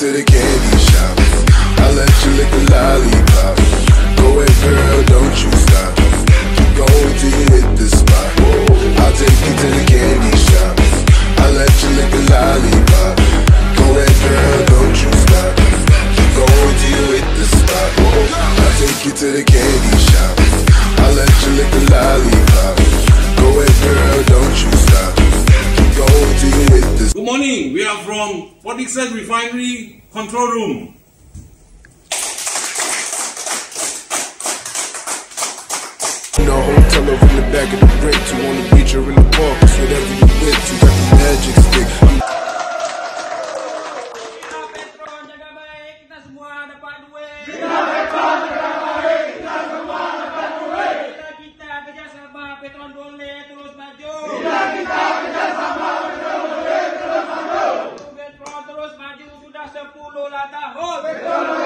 to the candy shop. I'll let you lick the lollipop. Go ahead, girl, don't you stop. Keep going till you hit the spot. I'll take you to the candy shop. I'll let you lick the lollipop. Go ahead, girl, don't you stop. Keep going till you hit the spot. I'll take you to the candy shop. Morning. We are from Port Dickson Refinery Control Room. No in the back of the or in the park. You. Bektaş'ın pulu lada hol. Bektaş'ın